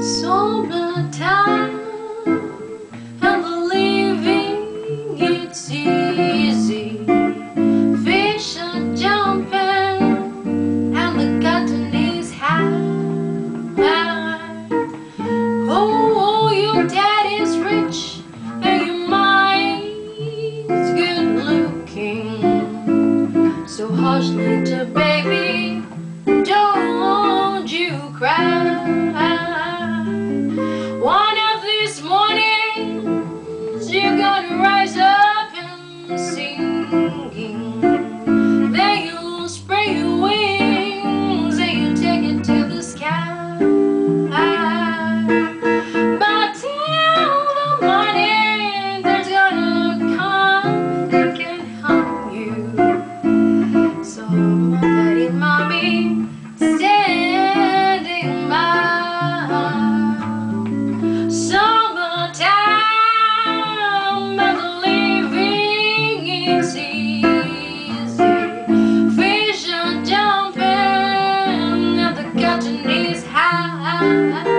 Summertime hush little baby, don't you cry. Imagination is high.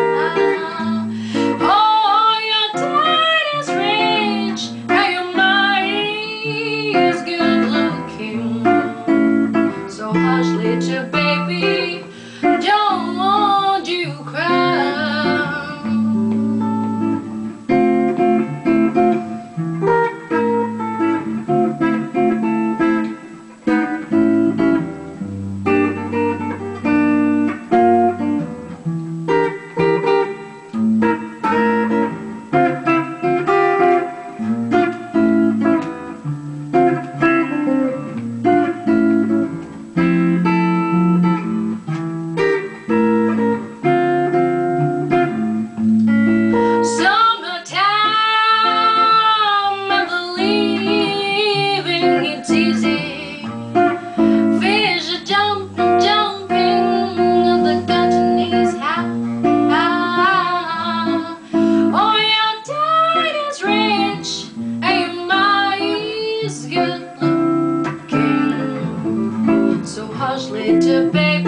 harshly to baby.